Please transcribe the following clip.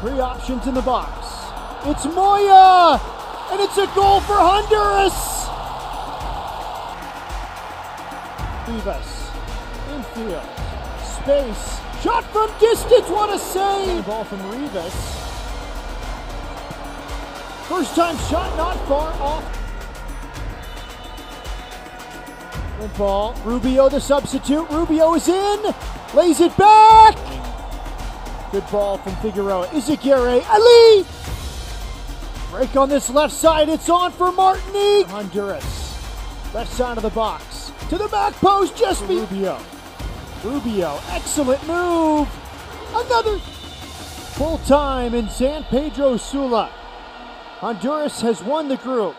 Three options in the box. It's Moya! And it's a goal for Honduras! Rivas. Infield. Space. Shot from distance. What a save! Ball from Rivas. First time shot not far off. Ball. Rubio the substitute. Rubio is in. Lays it back. Good ball from Figueroa. Izaguirre. Ali. Break on this left side. It's on for Martinique. Honduras. Left side of the box. To the back post. Just be Rubio. Rubio. Excellent move. Another full time in San Pedro Sula. Honduras has won the group.